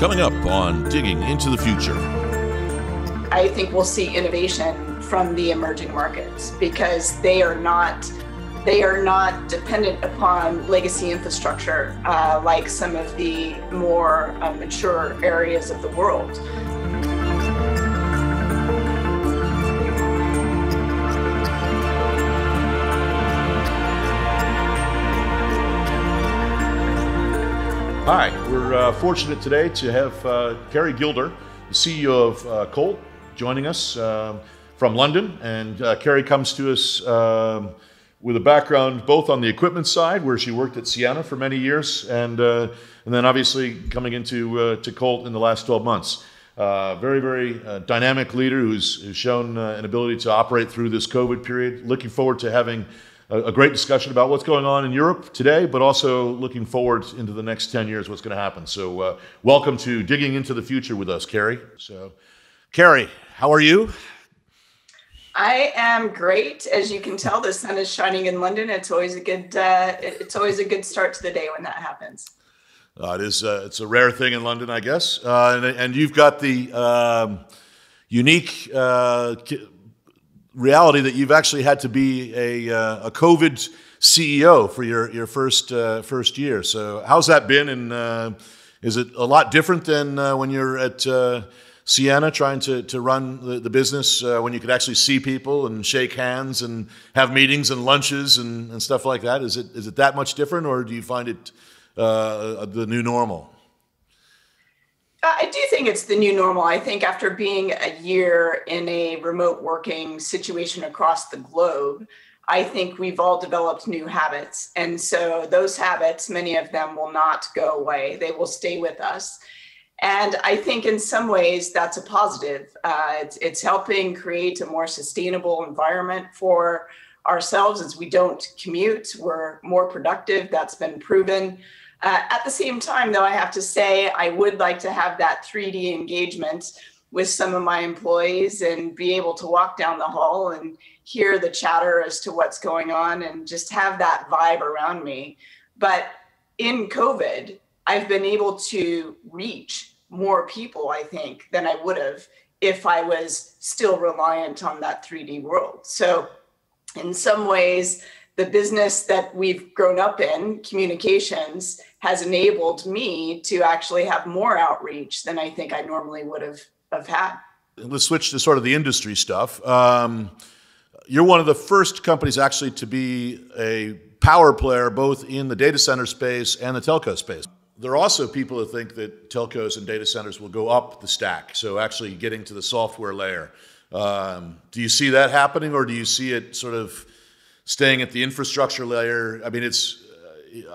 Coming up on Digging into the Future. I think we'll see innovation from the emerging markets because they are not they are not dependent upon legacy infrastructure uh, like some of the more uh, mature areas of the world. Hi, we're uh, fortunate today to have uh, Keri Gilder, the CEO of uh, Colt, joining us um, from London. And uh, Keri comes to us um, with a background both on the equipment side, where she worked at Ciena for many years, and, uh, and then obviously coming into uh, to Colt in the last 12 months. very, very dynamic leader who's, who's shown an ability to operate through this COVID period. Looking forward to having a, great discussion about what's going on in Europe today, but also looking forward into the next 10 years, what's going to happen. So, uh, welcome to Digging into the Future with us, Keri. So, Keri, how are you? I am great. As you can tell, the sun is shining in London. It's always a good. Uh, it's always a good start to the day when that happens. Uh, it is. Uh, it's a rare thing in London, I guess. Uh, and, and, you've got the um, unique uh, reality that you've actually had to be a, uh, a COVID CEO for your, your first, uh, first year. So, how's that been? And uh, is it a lot different than uh, when you're at uh, Ciena trying to, to run the, the business uh, when you could actually see people and shake hands and have meetings and lunches and, and stuff like that? Is it, is it that much different, or do you find it the new normal? Uh, I do think it's the new normal. I think after being a year in a remote working situation across the globe, I think we've all developed new habits. And so those habits, many of them will not go away, they will stay with us. And I think in some ways that's a positive. Uh, it's, it's helping create a more sustainable environment for ourselves as we don't commute. We're more productive. That's been proven. Uh, at the same time, though, I have to say I would like to have that 3D engagement with some of my employees and be able to walk down the hall and hear the chatter as to what's going on and just have that vibe around me. But in COVID, I've been able to reach more people, I think, than I would have if I was still reliant on that 3D world. So, in some ways, the business that we've grown up in, communications, has enabled me to actually have more outreach than I think I normally would have, have had. Let's switch to sort of the industry stuff. Um, you're one of the first companies actually to be a power player both in the data center space and the telco space. There are also people who think that telcos and data centers will go up the stack, so actually getting to the software layer. Um, do you see that happening, or do you see it sort of staying at the infrastructure layer? I mean, it's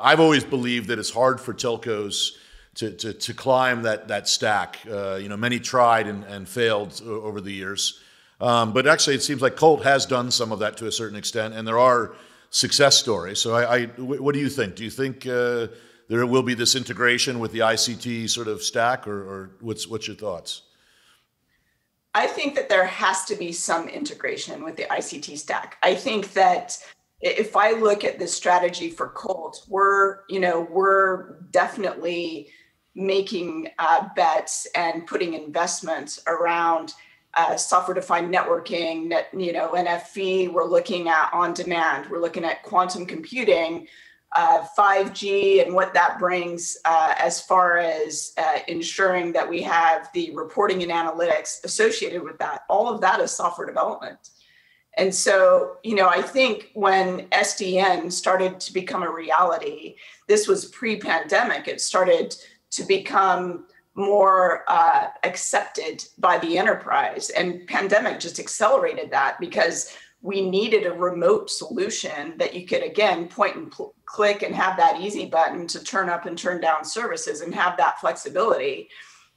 I've always believed that it's hard for telcos to, to, to climb that, that stack. Uh, you know, many tried and, and failed over the years. Um, but actually, it seems like Colt has done some of that to a certain extent, and there are success stories. So, I, I what do you think? Do you think uh, there will be this integration with the ICT sort of stack, or, or what's what's your thoughts? I think that there has to be some integration with the ICT stack. I think that if I look at the strategy for Colt, we're, you know, we're definitely making uh, bets and putting investments around uh, software-defined networking, net, you know, NFV. We're looking at on demand. We're looking at quantum computing, uh, 5G, and what that brings uh, as far as uh, ensuring that we have the reporting and analytics associated with that. All of that is software development. And so, you know, I think when SDN started to become a reality, this was pre pandemic, it started to become more uh, accepted by the enterprise. And pandemic just accelerated that because we needed a remote solution that you could, again, point and pl- click and have that easy button to turn up and turn down services and have that flexibility.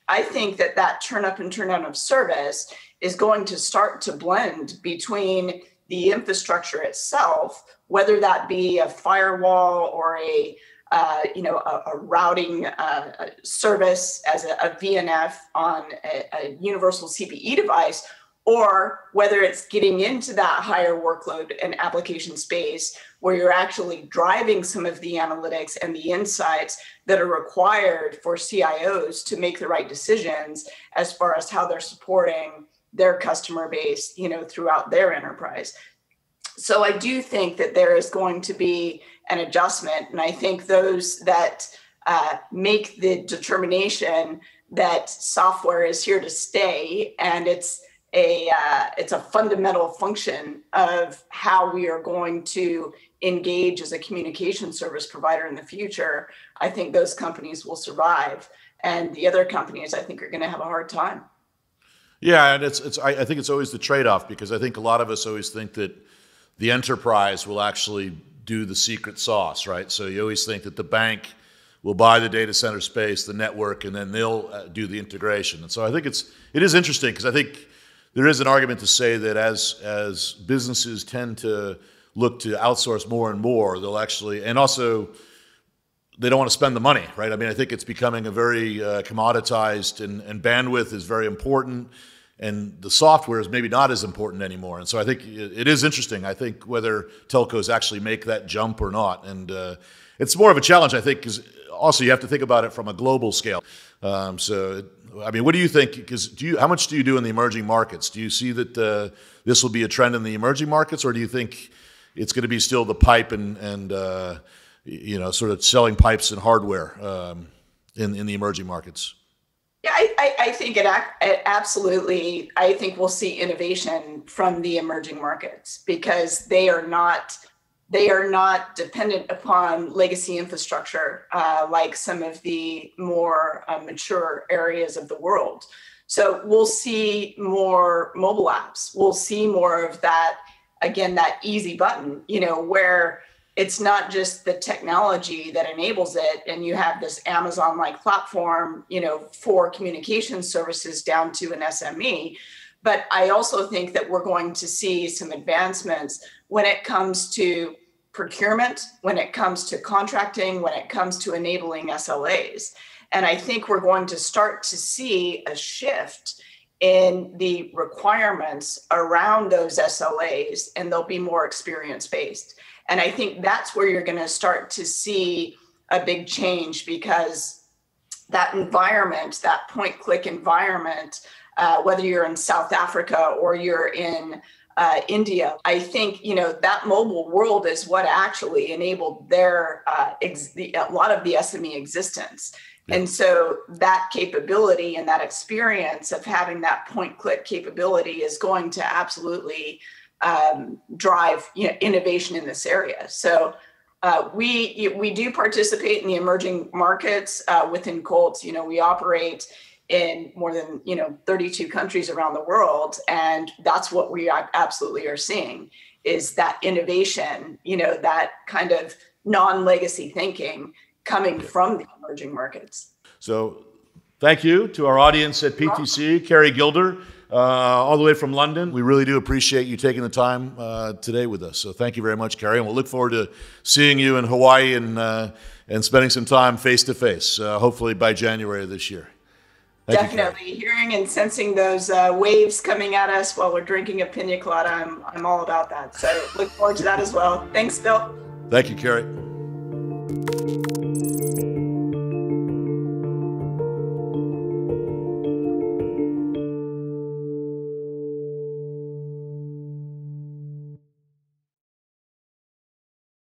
I think that that turn up and turn down of service is going to start to blend between the infrastructure itself, whether that be a firewall or a uh, you know a, a routing uh, service as a, a, VNF on a, a universal CPE device, or whether it's getting into that higher workload and application space where you're actually driving some of the analytics and the insights that are required for CIOs to make the right decisions as far as how they're supporting their customer base, you know, throughout their enterprise. So I do think that there is going to be an adjustment, and I think those that uh, make the determination that software is here to stay and it's a uh, it's a fundamental function of how we are going to engage as a communication service provider in the future. I think those companies will survive and the other companies i think are going to have a hard time. Yeah and it's it's I, I think it's always the trade-off because i think a lot of us always think that the enterprise will actually do the secret sauce right? So you always think that the bank will buy the data center space the network and then they'll uh, do the integration. And so i think it's it is interesting because i think there is an argument to say that as as businesses tend to look to outsource more and more, they'll actually and also they don't want to spend the money, right? I mean, I think it's becoming a very uh, commoditized, and, and bandwidth is very important, and the software is maybe not as important anymore. And so I think it is interesting. I think whether telcos actually make that jump or not, and uh, it's more of a challenge, I think, because also you have to think about it from a global scale. Um, so I mean, what do you think? Because do you how much do you do in the emerging markets? Do you see that uh, this will be a trend in the emerging markets, or do you think it's going to be still the pipe and and uh, you know sort of selling pipes and hardware um, in in the emerging markets? Yeah, I, I, I think it, it absolutely. I think we'll see innovation from the emerging markets because they are not they are not dependent upon legacy infrastructure uh, like some of the more uh, mature areas of the world. So we'll see more mobile apps. We'll see more of that, again, that easy button, you know, where it's not just the technology that enables it and you have this Amazon like platform, you know, for communication services down to an SME. But I also think that we're going to see some advancements when it comes to procurement, when it comes to contracting, when it comes to enabling SLAs. And I think we're going to start to see a shift in the requirements around those SLAs, and they'll be more experience based. And I think that's where you're going to start to see a big change because that environment, that point click environment, uh, whether you're in South Africa or you're in uh, India. I think you know that mobile world is what actually enabled their uh, ex- the, a lot of the SME existence. And so that capability and that experience of having that point click capability is going to absolutely um, drive you know, innovation in this area. So uh, we we do participate in the emerging markets uh, within Colt. You know, we operate in more than you know 32 countries around the world and that's what we absolutely are seeing is that innovation you know that kind of non-legacy thinking coming from the emerging markets. So thank you to our audience at ptc keri gilder uh, all the way from london. We really do appreciate you taking the time uh, today with us. So thank you very much keri and we'll look forward to seeing you in hawaii and, uh, and spending some time face to face hopefully by january of this year Definitely. Hearing and sensing those uh, waves coming at us while we're drinking a pina colada, I'm, I'm all about that. So look forward to that as well. Thanks, Bill. Thank you, Keri.